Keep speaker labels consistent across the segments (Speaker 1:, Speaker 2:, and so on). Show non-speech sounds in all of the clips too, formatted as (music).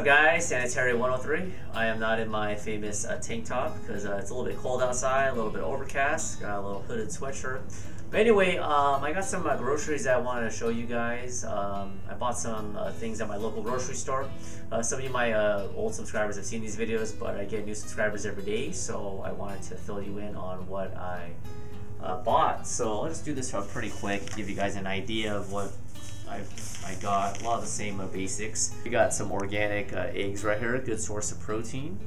Speaker 1: up guys, Sanitary 103. I am not in my famous uh, tank top because uh, it's a little bit cold outside, a little bit overcast, got a little hooded sweatshirt. But anyway, um, I got some uh, groceries that I wanted to show you guys. Um, I bought some uh, things at my local grocery store. Uh, some of you, my uh, old subscribers, have seen these videos, but I get new subscribers every day, so I wanted to fill you in on what I bought. So let's do this pretty quick, give you guys an idea of what I, I got a lot of the same uh, basics. We got some organic uh, eggs right here, a good source of protein.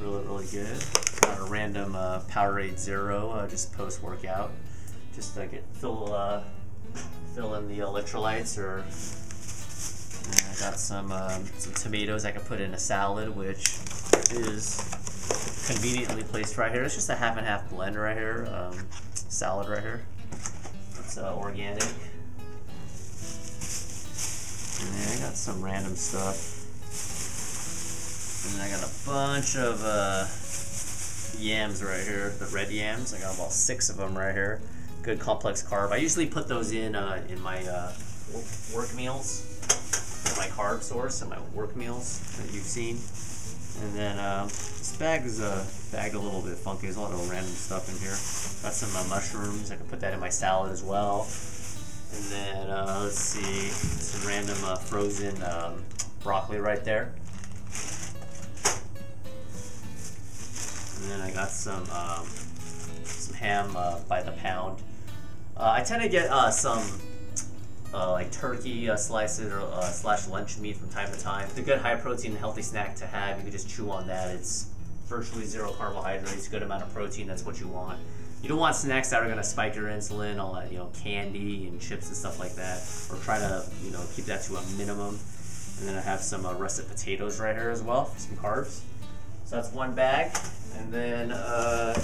Speaker 1: Really, really good. Got a random uh, Powerade Zero, uh, just post workout, just to get fill uh, fill in the electrolytes. Or I got some um, some tomatoes I can put in a salad, which is conveniently placed right here. It's just a half and half blend right here, um, salad right here. It's uh, organic. Got some random stuff. And then I got a bunch of uh, yams right here, the red yams. I got about six of them right here. Good complex carb. I usually put those in uh, in my uh, work meals, my carb source and my work meals that you've seen. And then um, this bag is uh, bagged a little bit funky. There's a lot of random stuff in here. Got some uh, mushrooms. I can put that in my salad as well. And then, uh, let's see, some random uh, frozen um, broccoli right there. And then I got some um, some ham uh, by the pound. Uh, I tend to get uh, some uh, like turkey slices or slash lunch meat from time to time. It's a good high protein, healthy snack to have. You can just chew on that. It's virtually zero carbohydrates, good amount of protein. That's what you want you don't want snacks that are going to spike your insulin, all that, you know, candy and chips and stuff like that. Or try to, you know, keep that to a minimum. And then I have some uh, russet potatoes right here as well some carbs. So that's one bag. And then uh,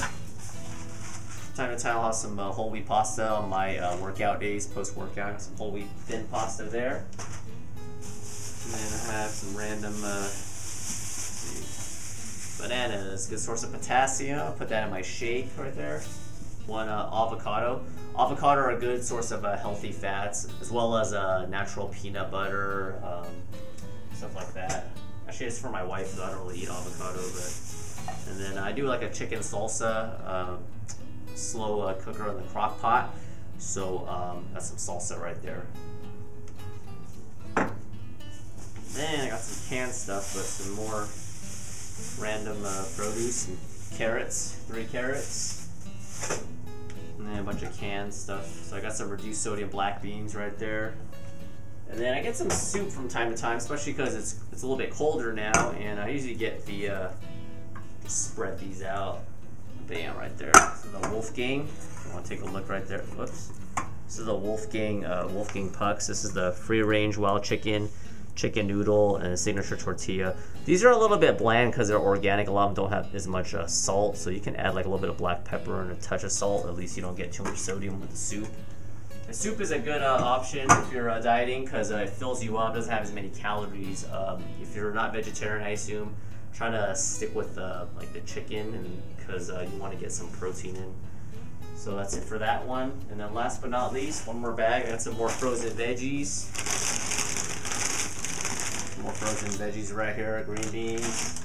Speaker 1: time to time I'll have some uh, whole wheat pasta on my uh, workout days, post-workout. Some whole wheat thin pasta there. And then I have some random uh, bananas, good source of potassium. I'll put that in my shake right there one uh, avocado. Avocado are a good source of uh, healthy fats, as well as uh, natural peanut butter, um, stuff like that. Actually, it's for my wife, so I don't really eat avocado. But and then I do like a chicken salsa, um, slow uh, cooker in the crock pot. So um, that's some salsa right there. Then I got some canned stuff, but some more random uh, produce and carrots, three carrots and then a bunch of canned stuff. So I got some reduced sodium black beans right there. And then I get some soup from time to time, especially because it's it's a little bit colder now, and I usually get the uh, spread these out. Bam, right there. Is the Wolfgang. I want to take a look right there. Whoops. This is the Wolfgang uh, Wolfgang Pucks. This is the free range wild chicken chicken noodle, and signature tortilla. These are a little bit bland because they're organic. A lot of them don't have as much uh, salt, so you can add like a little bit of black pepper and a touch of salt. At least you don't get too much sodium with the soup. The soup is a good uh, option if you're uh, dieting because uh, it fills you up, doesn't have as many calories. Um, if you're not vegetarian, I assume, try to stick with the like the chicken because uh, you want to get some protein in. So that's it for that one. And then last but not least, one more bag. I got some more frozen veggies frozen veggies right here, green beans.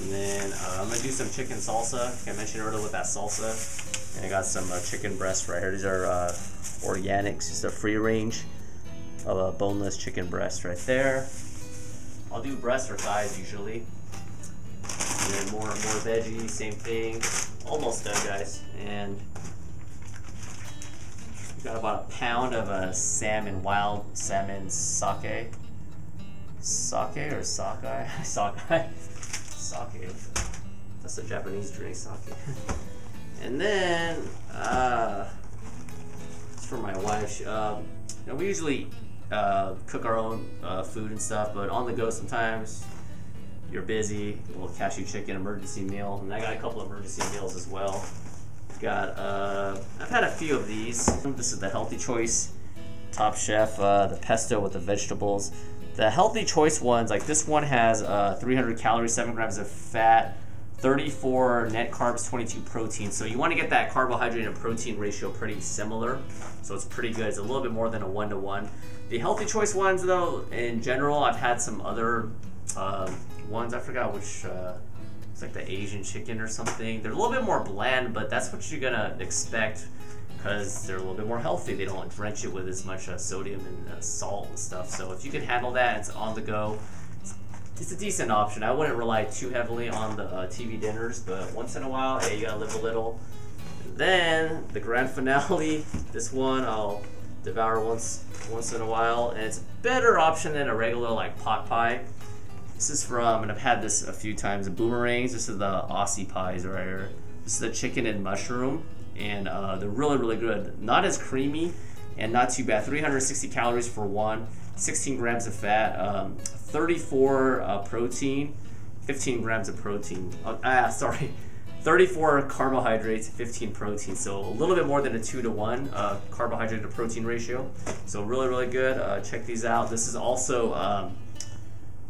Speaker 1: And then uh, I'm gonna do some chicken salsa. I mentioned earlier with that salsa. And I got some uh, chicken breasts right here. These are uh, organics, just a free range of a boneless chicken breast right there. I'll do breast or thighs usually. And then more more veggies, same thing. Almost done, guys. And we got about a pound of a salmon, wild salmon sake. Sake or sake? (laughs) sake. sake. That's a Japanese drink, sake. and then, uh, it's for my wife. Um, you know, we usually uh, cook our own uh, food and stuff, but on the go sometimes you're busy. A little cashew chicken emergency meal, and I got a couple emergency meals as well. Got, uh, I've had a few of these. This is the Healthy Choice Top Chef, uh, the pesto with the vegetables. The healthy choice ones, like this one has uh, 300 calories, 7 grams of fat, 34 net carbs, 22 protein. So you want to get that carbohydrate and protein ratio pretty similar. So it's pretty good. It's a little bit more than a one to one. The healthy choice ones, though, in general, I've had some other uh, ones. I forgot which. Uh, it's like the Asian chicken or something. They're a little bit more bland, but that's what you're gonna expect because they're a little bit more healthy. They don't drench it with as much uh, sodium and uh, salt and stuff. So if you can handle that, it's on the go. It's a decent option. I wouldn't rely too heavily on the uh, TV dinners, but once in a while, hey, you gotta live a little. And then the grand finale. (laughs) This one I'll devour once once in a while, and it's a better option than a regular like pot pie. This is from, and I've had this a few times. The boomerangs. This is the Aussie pies right here. This is the chicken and mushroom and uh, they're really really good. Not as creamy and not too bad. 360 calories for one, 16 grams of fat, um, 34 uh, protein, 15 grams of protein. Uh, ah, (laughs) sorry. 34 carbohydrates, 15 protein. So a little bit more than a two to one uh, carbohydrate to protein ratio. So really, really good. Uh, check these out. This is also um,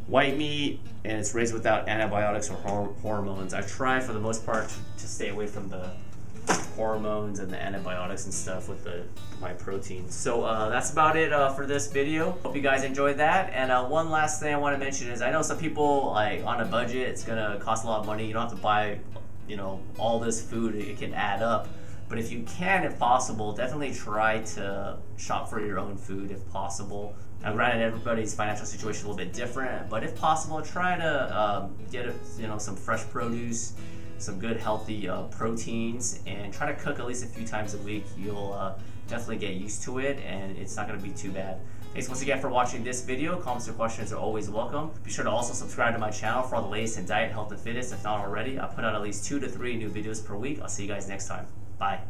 Speaker 1: white meat and it's raised without antibiotics or hor hormones. I try for the most part to stay away from the hormones and the antibiotics and stuff with the my protein. So uh, that's about it uh, for this video. Hope you guys enjoyed that. And uh, one last thing I want to mention is I know some people like on a budget, it's gonna cost a lot of money. You don't have to buy, you know, all this food. It can add up. But if you can, if possible, definitely try to shop for your own food if possible. Now, granted, everybody's financial situation is a little bit different, but if possible, try to um, get you know some fresh produce some good healthy uh, proteins and try to cook at least a few times a week. You'll uh, definitely get used to it and it's not going to be too bad. Thanks once again for watching this video. Comments or questions are always welcome. Be sure to also subscribe to my channel for all the latest in diet, health, and fitness if not already. I put out at least two to three new videos per week. I'll see you guys next time. Bye.